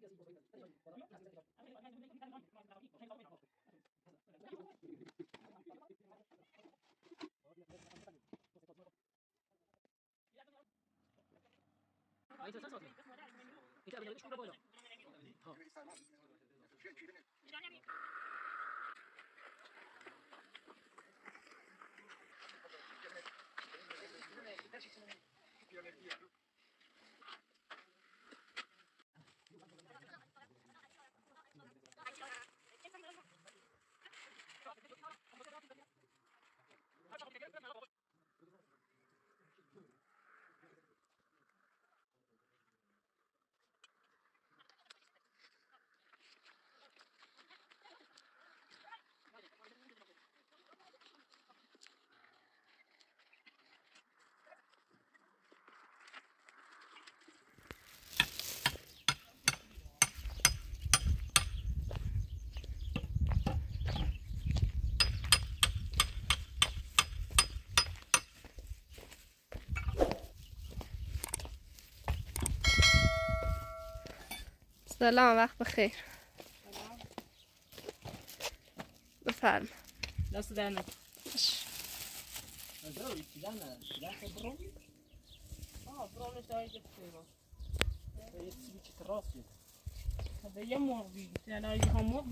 سلام وقت بخیر بفرم دست در نکن آه برامش داری که بخیرم هذا یه مرغی یعنی سلام وقت بخیر بفرم دست دهنه بش ازو ایتی دهنه شده که برو آه برو نشده ایتی بخیر ایتی بیچی تراسی خده یه مرگی یعنی ایتی هم مرگ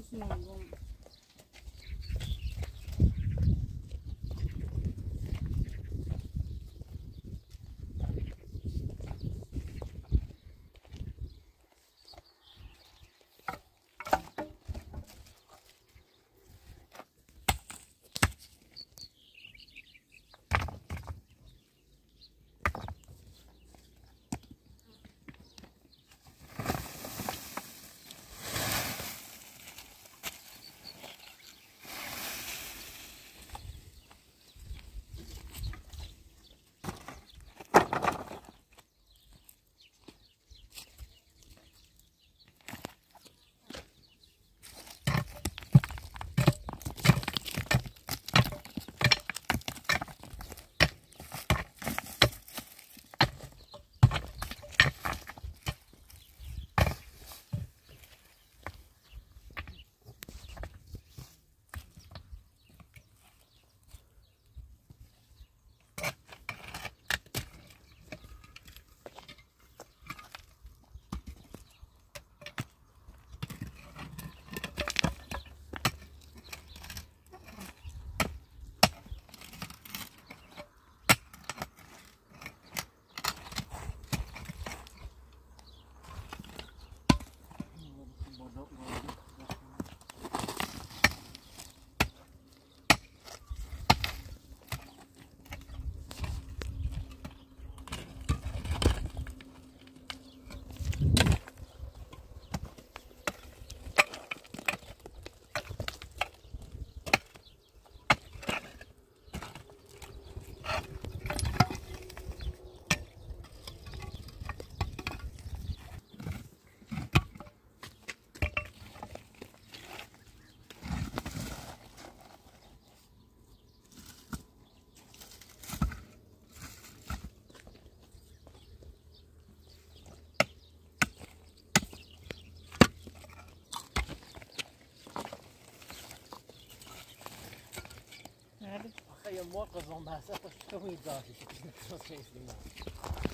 ding.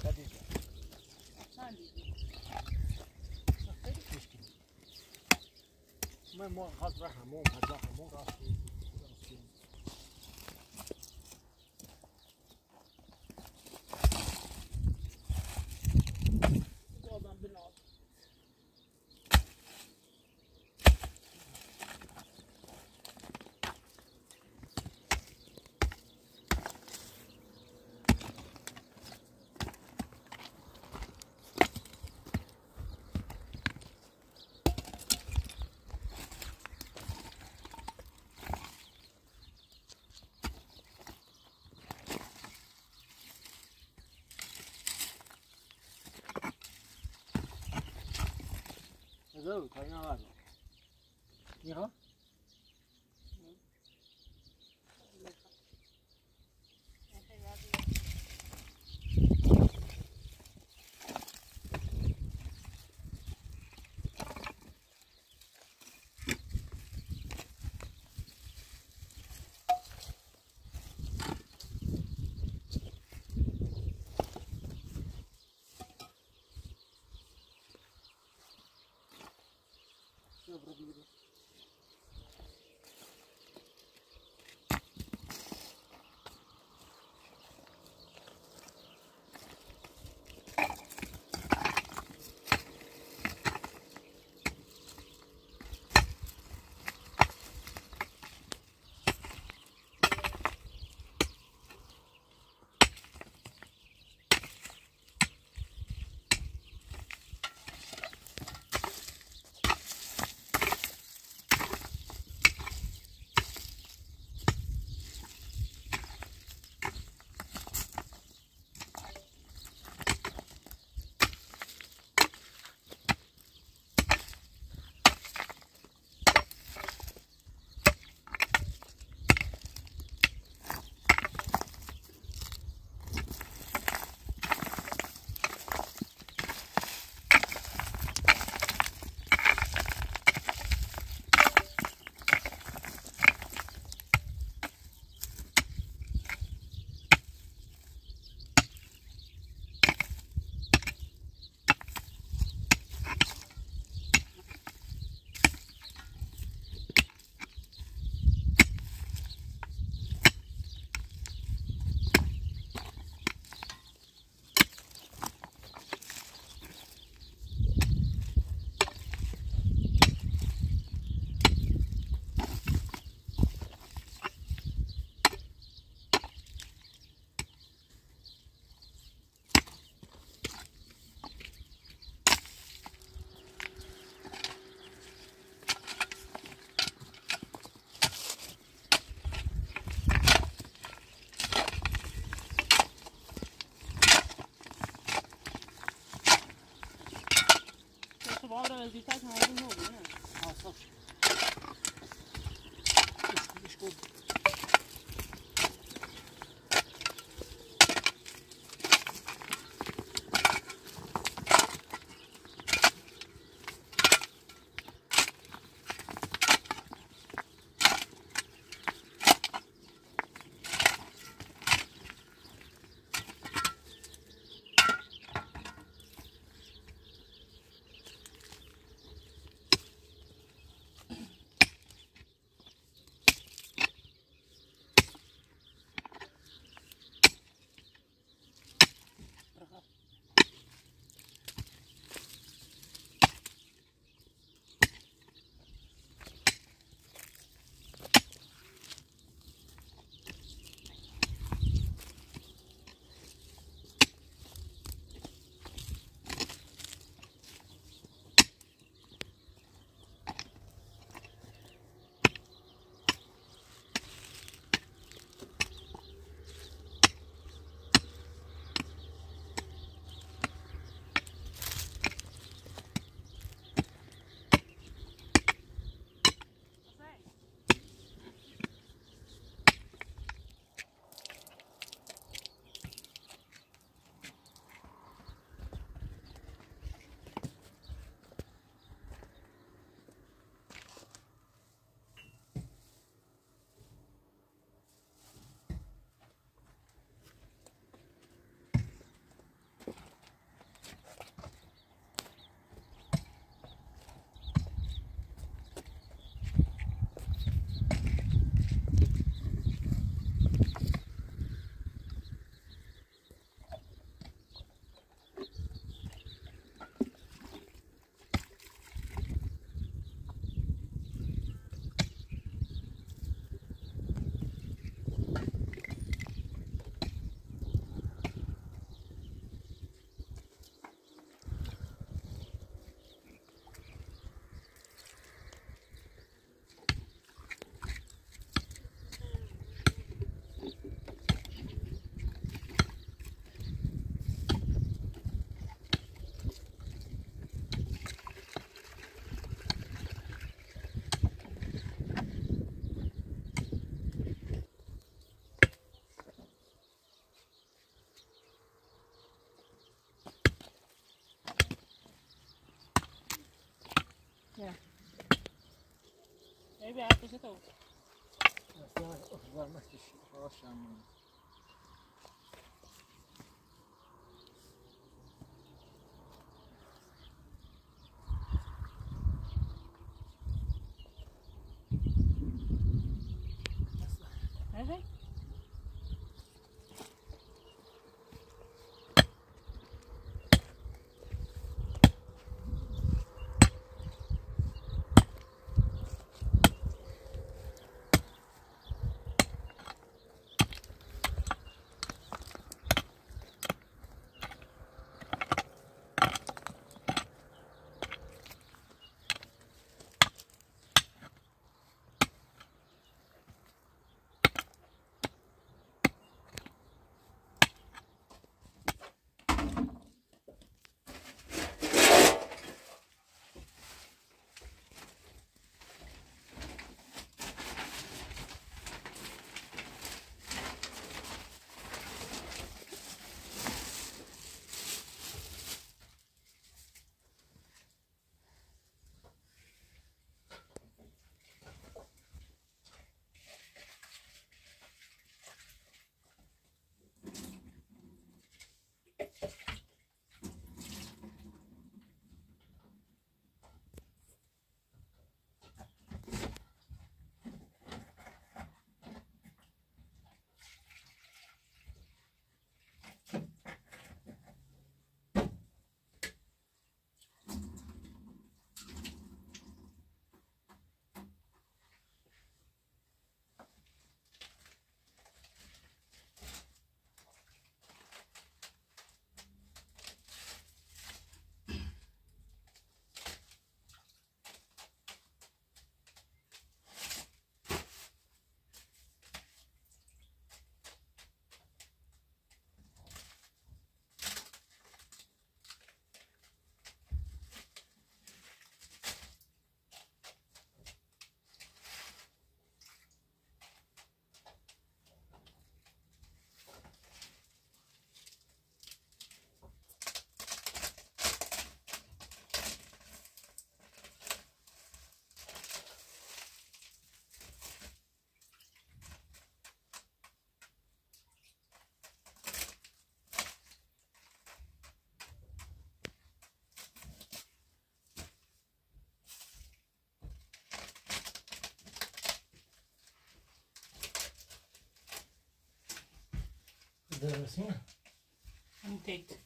Dat is het. Dat weet ik misschien. Maar morgen gaat weg naar morgen. Gaat weg naar morgen als je... als Hello，все обробили. با رو Yeah. Maybe I have to sit over. Yavaş yavaş varmak için. Yavaş yavaş. dando assim? Um teto.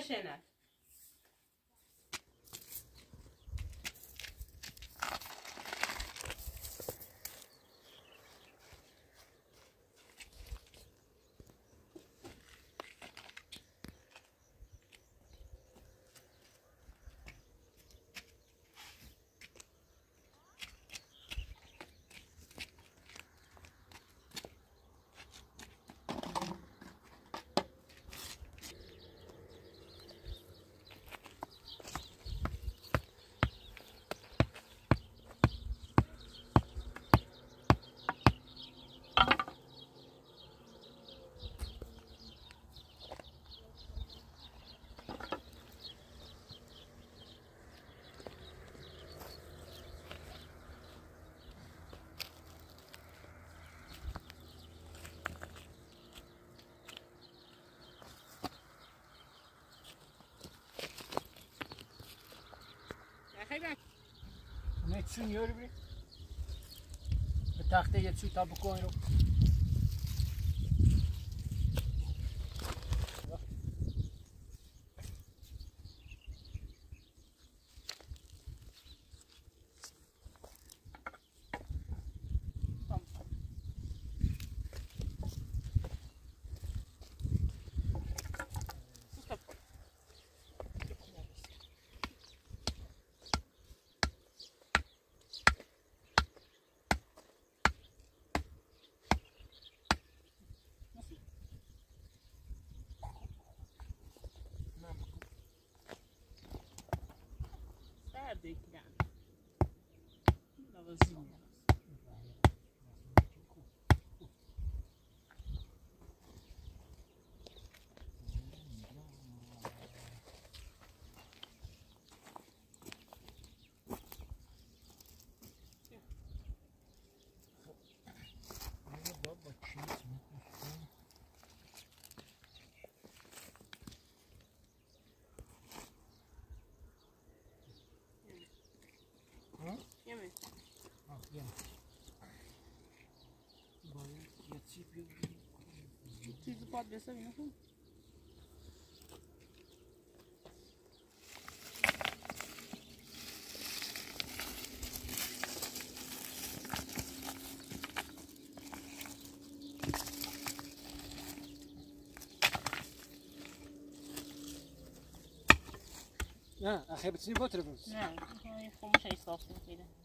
خیلی Net zo'n jullie. Ik dacht dat je het zoet azeite da lavazinha. Assim. Ja. Maar yatsip yun. Ja, dan geef het niet boter Nee, ik moet gewoon stof in het midden.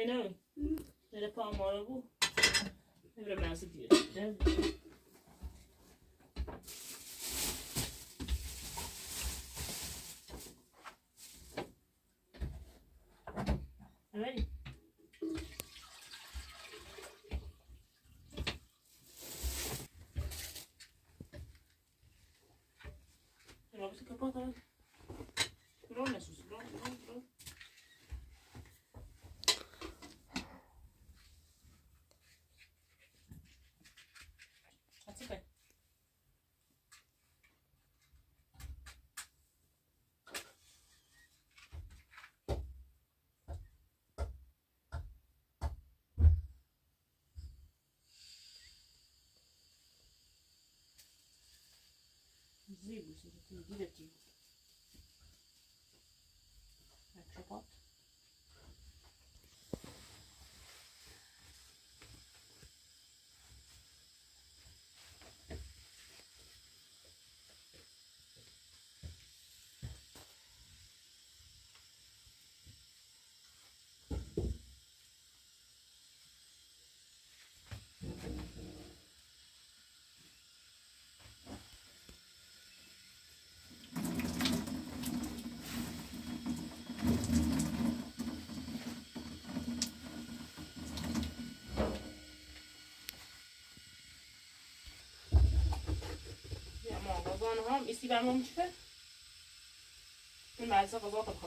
I know. Mm-hmm. Era pra uma hora eu vou. Lembra mais. злыкуюся, не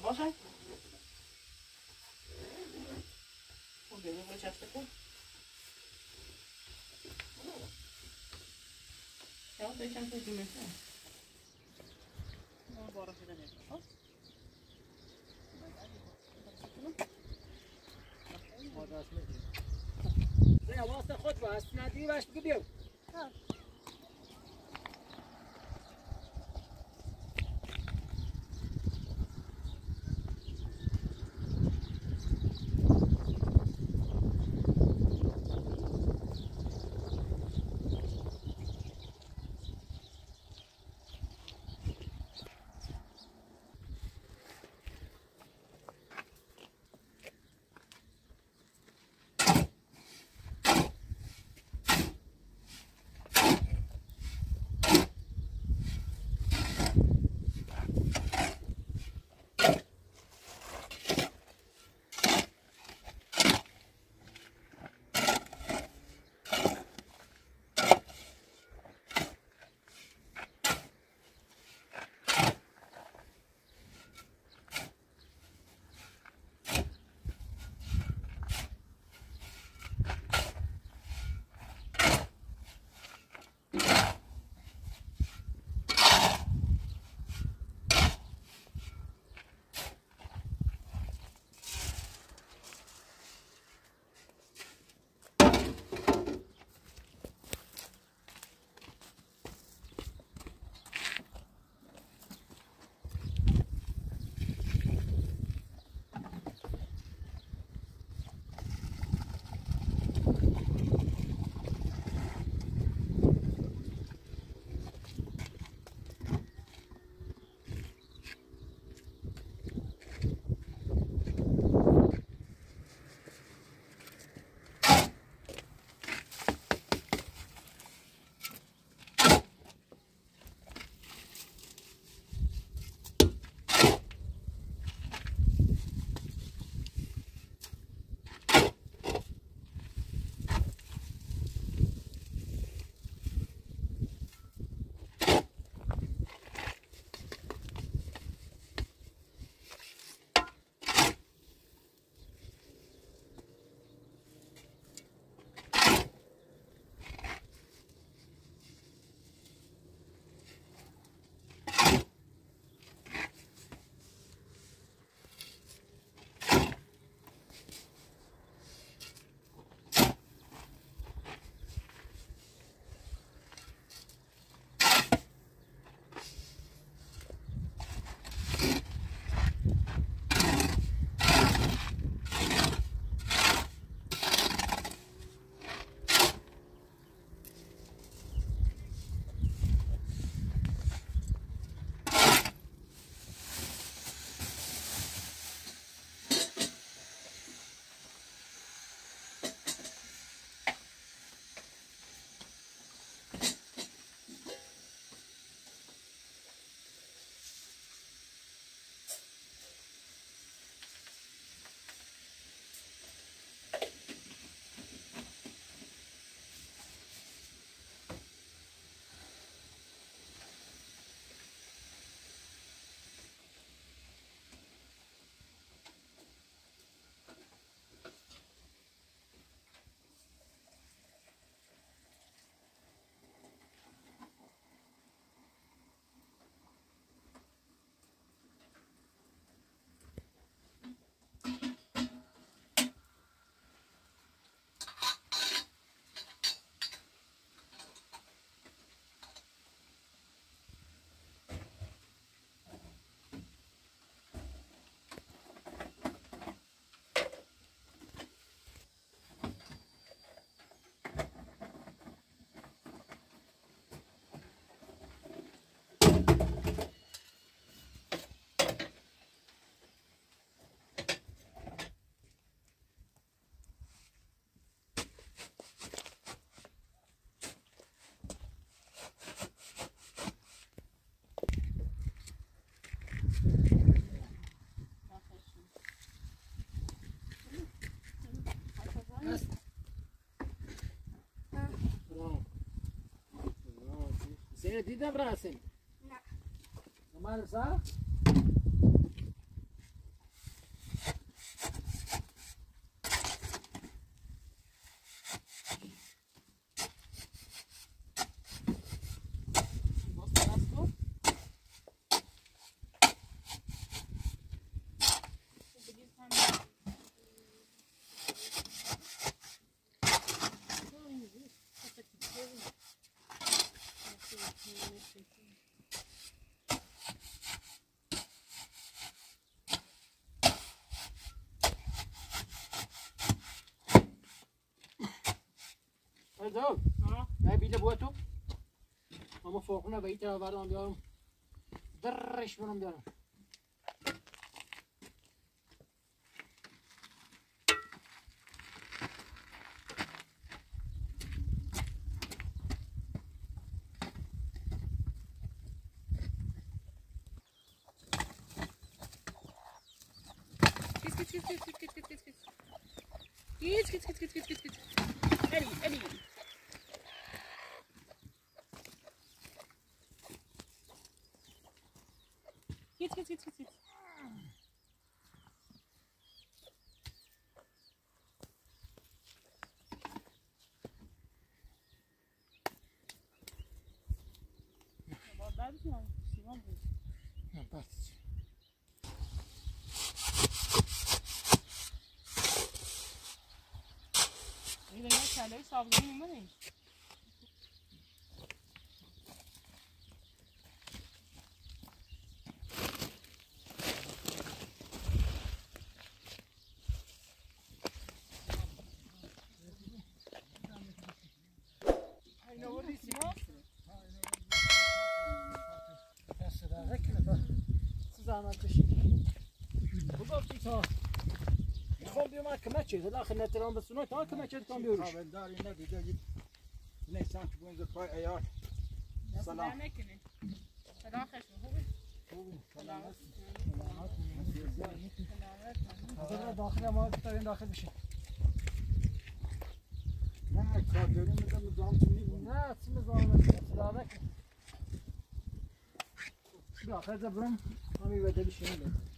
باشه خب بیایی برو چفته کن یا بکن تو جمعه. ما بارا شده نید ما دست میدیم بیا واسه خود باست ندی باش بگو بیو Sen de didem rahatsın? Ne. Normal sağ? Zo. Ja. Wij bieden boot op. Om een volgende beetje waar dan. Daar is van hem daar. parti. Ele é aquele, salve, não é? زحمت کشید بگفتی تا می‌خوام بیام کمک چه دل آخر نترام بسونه تا کمک چه تام بیارش قابل داری ندیده گید نه سان که بونز پای ایار. سلام. نکنه. سلام خوش خوبی؟ داخل ما دارین داخل بشه نه کار داریم. میدم زامت نه چی مزامت سلامت Bra, per esempio, fammi vedere scendere.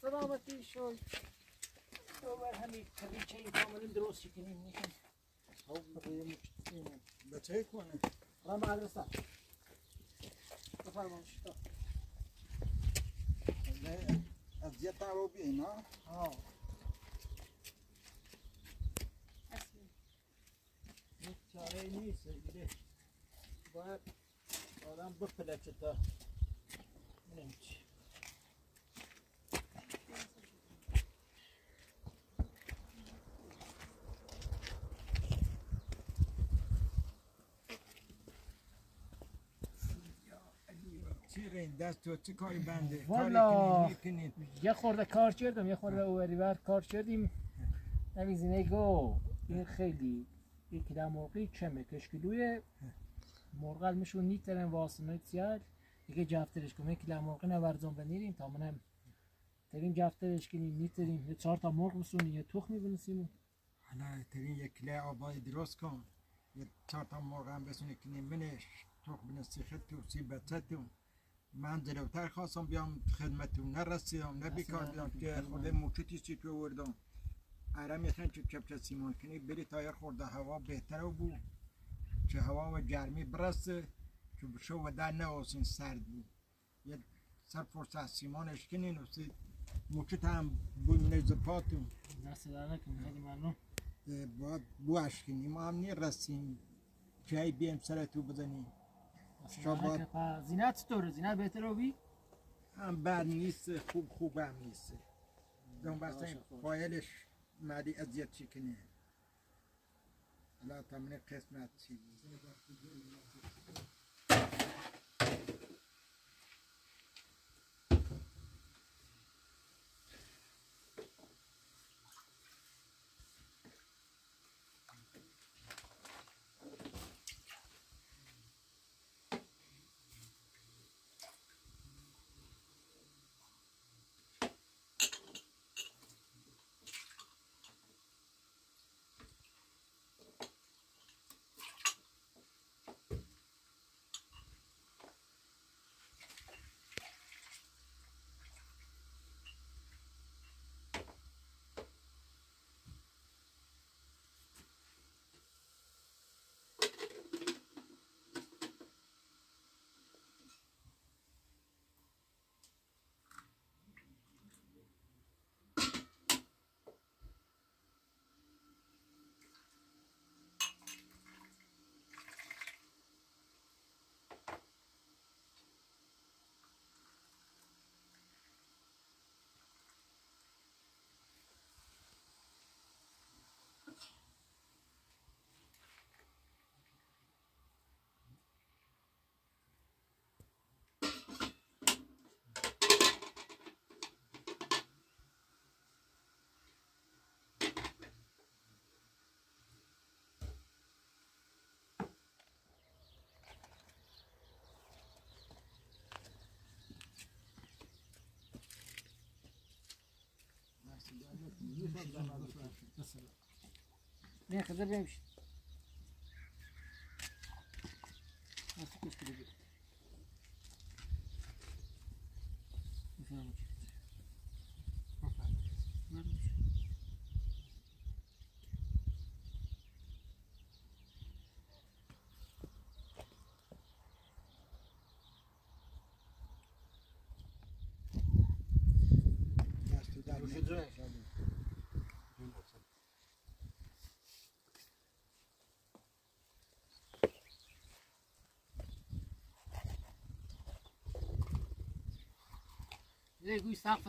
سلامتی شد دوبار همین طریقه این کاملا درستی کنیم میشن بچه کنه رم مدرسه بفرمایید نه اذیت نبا بیایی نه ها چاره نیست باید آدم بپلکه تا نمیشه دست تو چی کاری بنده؟ والا. یه خورده کار کردم یه خورده اوری بر کار کردیم. نمیزینه گو این خیلی یک مرغی چمه کشکلوی مرغل میشون نیترن واسمه سیال دیگه جفترش کنیم یک مرغی نورزون بنیریم. تا منم ترین جفترش کنیم نیتریم. یه چهار تا مرغ بسونیم یه تخمی بنسیم حالا ترین یک کله آبای درست کن. یه چهار تا مرغ هم بسونی کنی منش. تخم بنستی خد تو سی بچه من جلوتر خواستم بیام خدمتون نرسیدم نه بیکار بیام که خود موچتی چی تو وردم ارم می‌خوان چه چپ سیمان کنی بری تایر خورده هوا بهتر بو. چه هوا و گرمی برسه چه بشو و در نه سرد بود یه سر فرصت سیمانش کنین و سی موچت هم بومونه زپاتون دست در نکنیم خیلی ممنون. باید بوش کنیم ما هم نرسیم جایی بیم سر تو بزنیم. زینت چطوره؟ زینت رو بی؟ هم بد نیست خوب خوب هم نیست دون بس این فایلش از چی چکنه. الان تمنی قسمت چیزی Ne kadar vermiş. Nasıl gösterebilirim?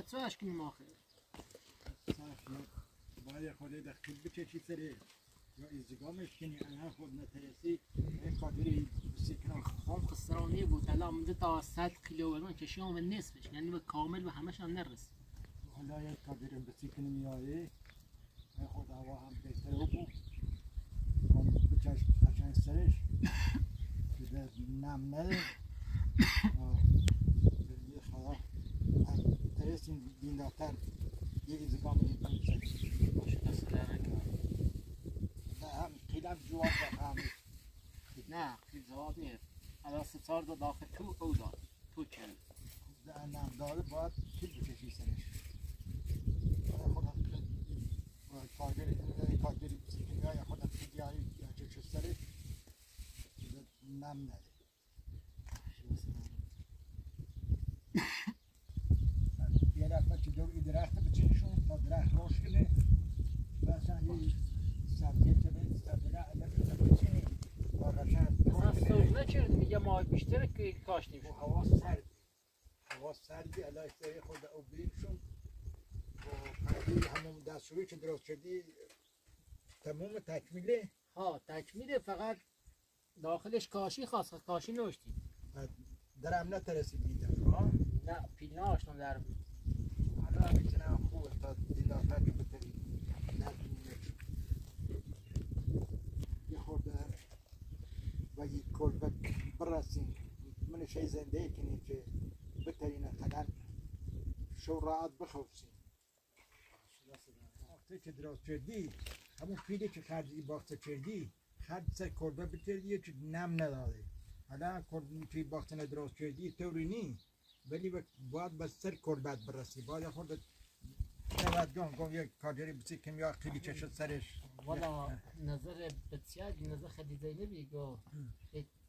سواش كني ماخذ صاف یا باید خود دخیل بچشی سره یا ازدگامش کنی انا خود نترسی این قادری بسیکنم خام خسرانية بود الان من تا 100 كيلو وزن كشيهم من نصفش يعني بالكامل وهمش هم نرس حالا یک قادرم میایه این خود هوا هم بهتره بود کام بچش قشنگ سرش که در نم نده آه، یه خدا هم ترسیم دینداتر یه ازدگامی کنی باشه دست در نکنه. نه هم خیلم جواب بخواهم نه خیلی زیاد نیست ستار داد داخل تو او داد. تو چل نم داره باید چیز بکشی سرش آیا خودم خیلی کارگری کارگری بسیکنی های خودم خیلی های یا چه سرش که نم نده یه دفعه که دور درخت بچینشون تا درخت روش کنه مثلا یه سبزی که به سبزی علم بچینی تا قشنگ مثلا روش کنه. سوز نکرد میگه ما بیشتر که کاشتیم. هوا سرد هوا سردی الان خود او بیرشون و پردی همون دستوری که درست شدی تمام تکمیله. ها تکمیل فقط داخلش کاشی خواست کاشی نوشتیم. درم نترسی دیدم ها نه پیل ناشتم در حالا می‌تونم خوب تا دیداتر که بتری نتونی یه خورده و یک کلبک برسیم شی زنده کنی که بترین قدر شو راحت بخوفسیم وقتی که کردی همون پیلی که خرجی باخته کردی خرج سر کلبه بتردی که نم نداده حالا که باخته درست کردی طوری نی ولی با- باید به سر کلبت برسی. باید خود توجه گفت یک کارگری بسی که یا خیلی چشت سرش. والا نظر بسیار نظر خیلی زینبی گو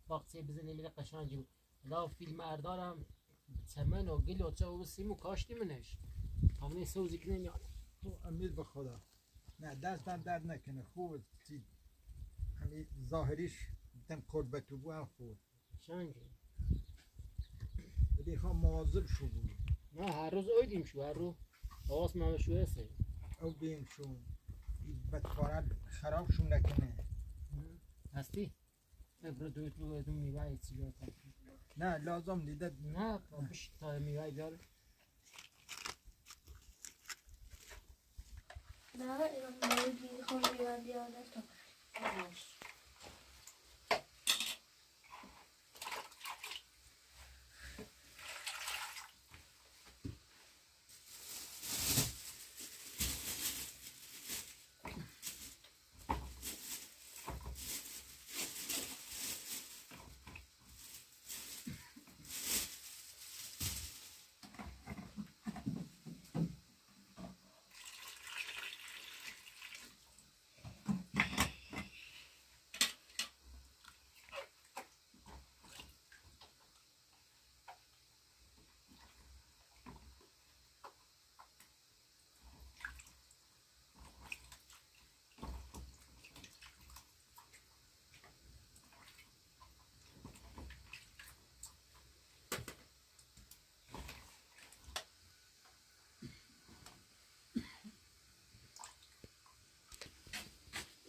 باقسی بزنی میره قشنگی بود لا فیلم اردارم سمن و گل و چه و سیم و کاشتی منش همه سوزی که نمیاد. تو امید به خدا. نه دستم درد نکنه. خوب سی همین ظاهریش دم کلبت تو بو هم خوب قشنگی ولی خواه مواظب شو بود. نه هر روز اویدیم شو هر روز. آواز ما شو هستی او بین شو. بدکارت خرابشون نکنه. هستی؟ برو دویت رو میوه سیگار نه لازم دیده. نه بش تا میوه بیاره Nada, era muy viejo, me iba a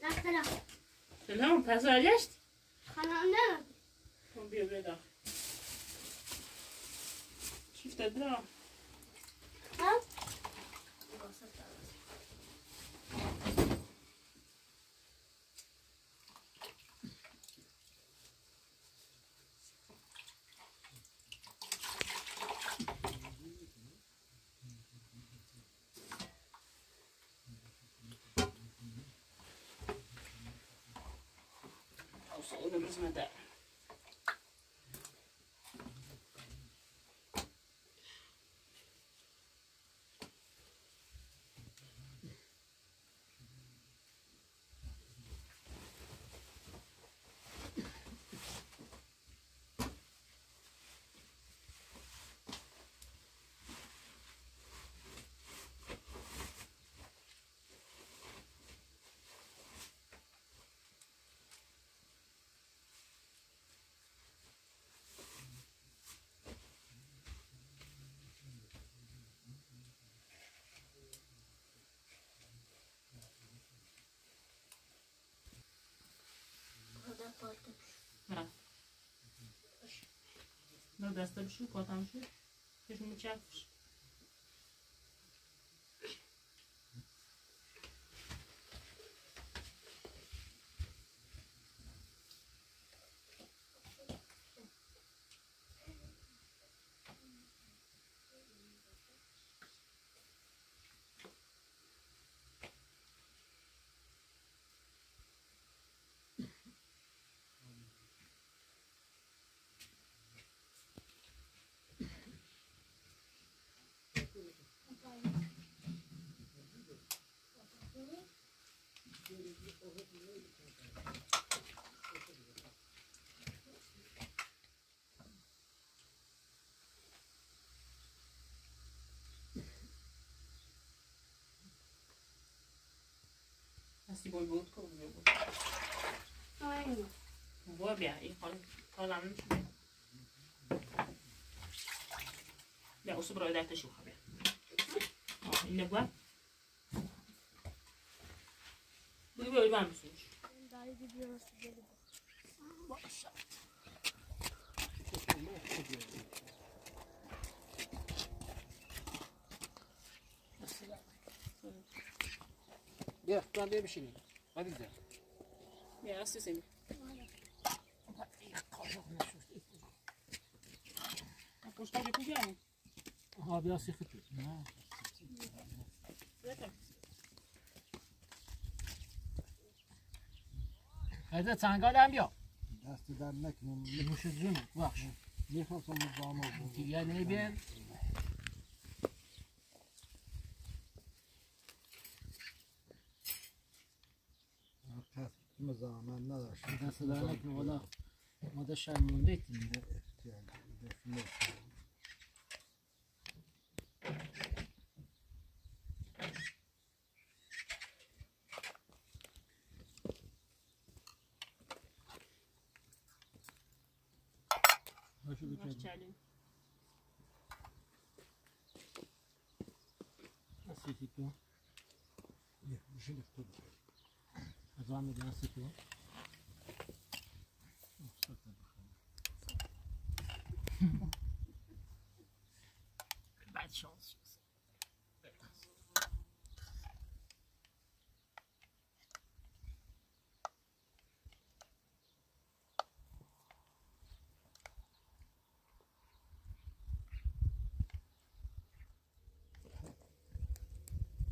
Dara, سلام پس برگشت خانم خب بیا بیا داخل کیف داد ها؟ Мра. Да, ну да, стопшу, потом а же. Ты же не. هستی بای بود کن بای بود آینه بای بیا این حال حال هم نشده بیا اصلا برای دکتر شو خبر آه این نگوه بگی بیا من بسوش داری دیگه راست دیگه بیا تو هم بیا بشینی خلیل جان بیا راستی سمی پشت تاجه کجا هم ها بیا سیخ تو نه خیلی چنگال هم بیا دست در نکنیم نوش جون بخش می‌خواستم مزامو دیگه نبین بود مزامن نداشت دست در نکنه والا ما ده شرمونده ایتیم هاشو بچه چلیم اصیتی تو از آن میگه اصیتی تو بد شانس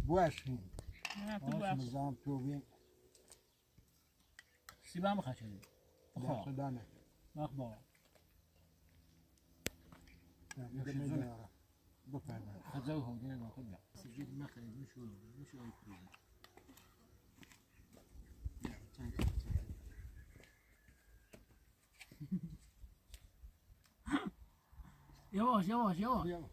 بوشین نه تو بخش مزام تو بین. سیب هم خشنی دست در نکن مخ با دیگه میدارم بفرمایید خزاو هم دیگه نگاه کن سجید مخرج میشو میشو ای پروژه یواش یواش یواش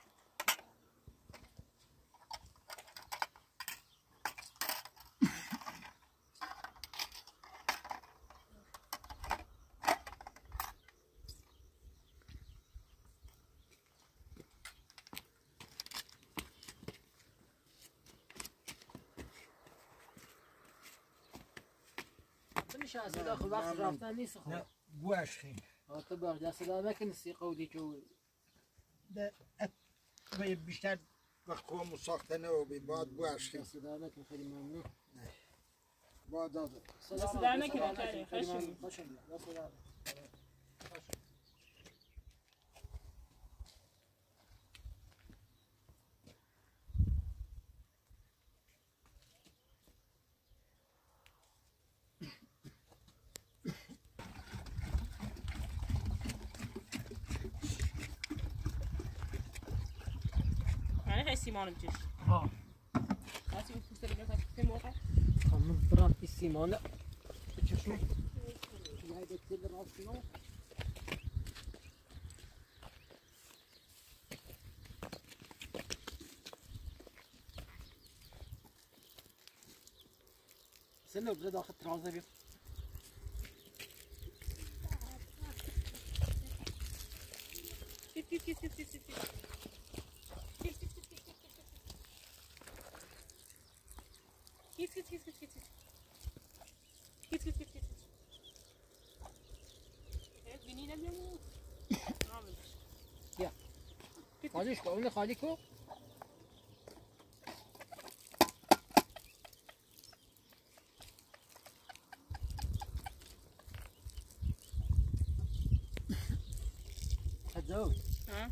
میشه از داخل وقت نه، رفتن نیست خب. نه گوش خیلی. آه، تو بر دست دار نکنی سی قولی که ده ات و بیشتر وقت قوم ساختنه و بی باد گوش خیلی. دست دار نکن خیلی ممنون. باد داده علیکم. کاری. خیلی ممنون. السيمانه بتجي آه عرفتي واش تستلم كاع في السيمانه خمس في السيمانه تجي شنو هذا كل راس شنو استنى بغيت اخذ ترازا بيه خالیش کن اون خالی Ha?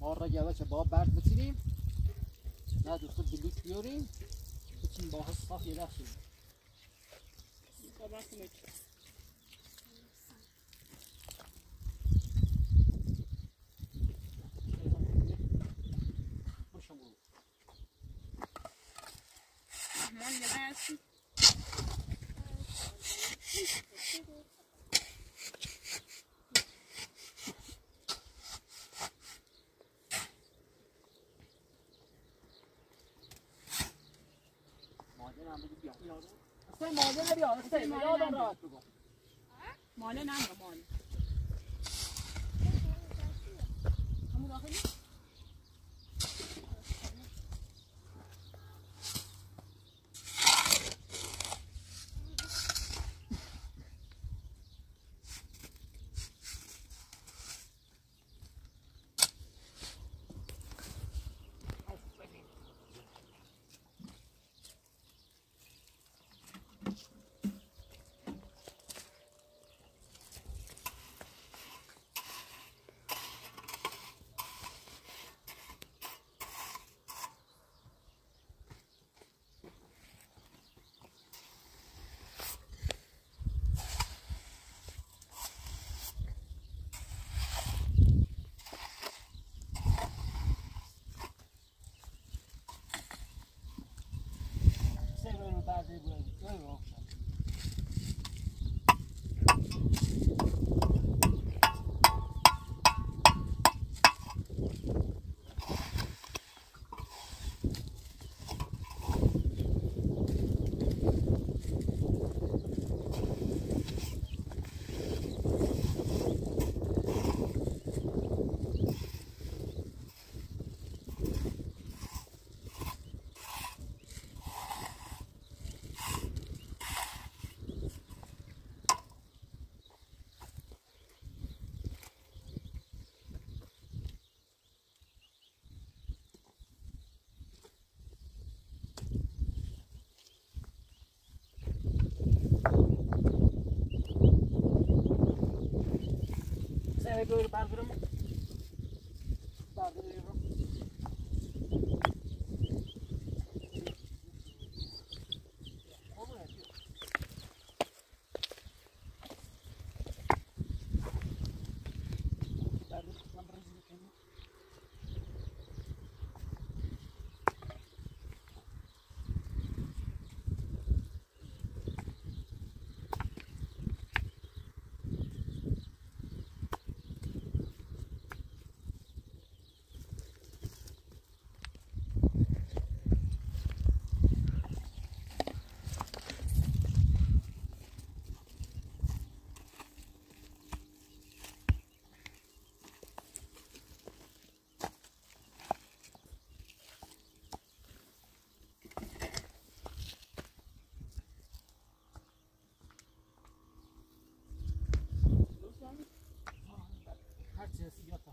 ما را جواب با برد بچینیم. نه دوست بلیک بیاریم. بچین با حس صاف یه دست Sabah مادر یادم. راحت Male ne bathroom just your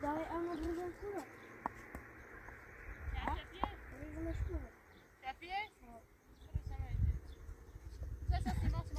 Dalej, a ona drugą kurę. Ja czepię? Drugą na szkółę. Czepię? No. Co to jest? Co to jest?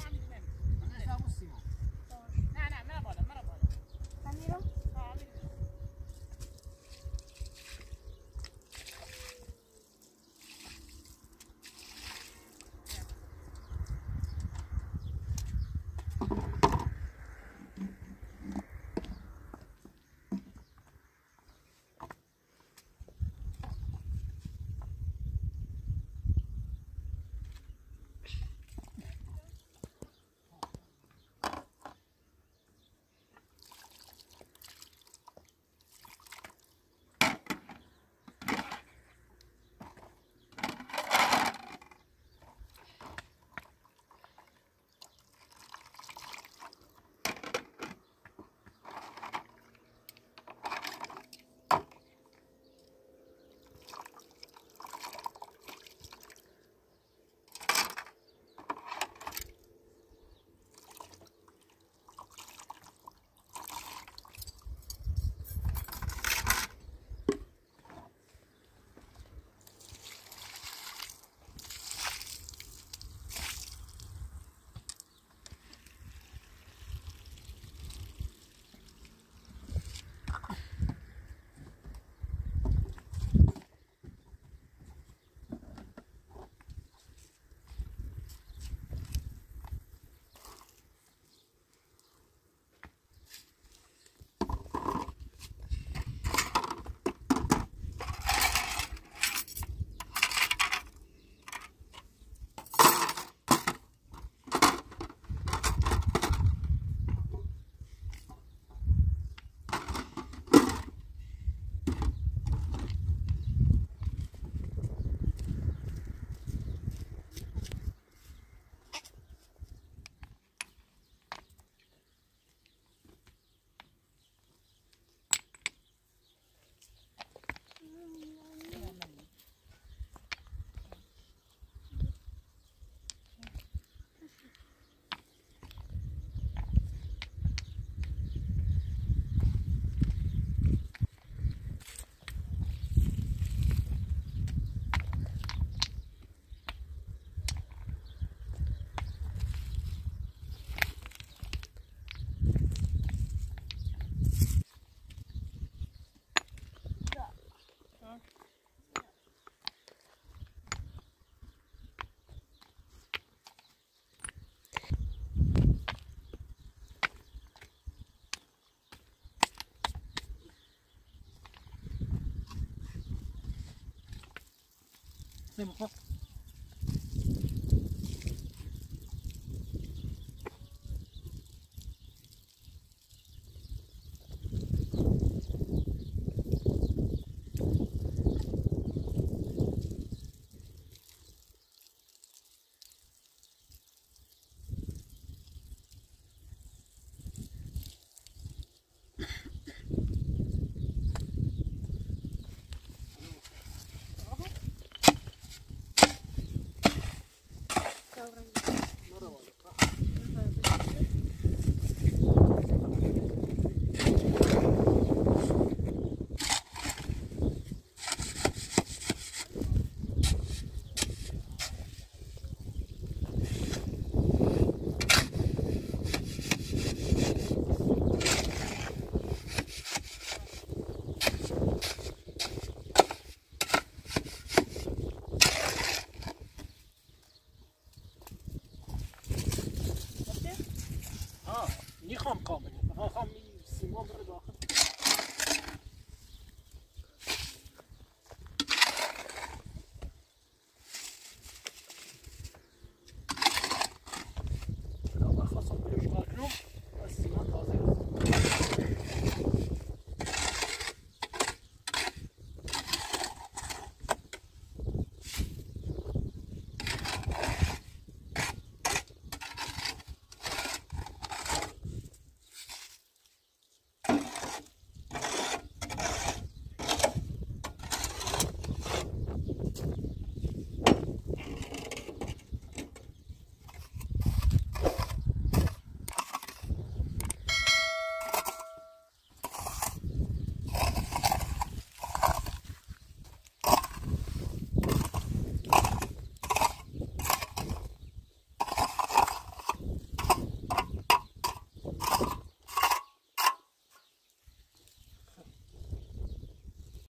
c'est.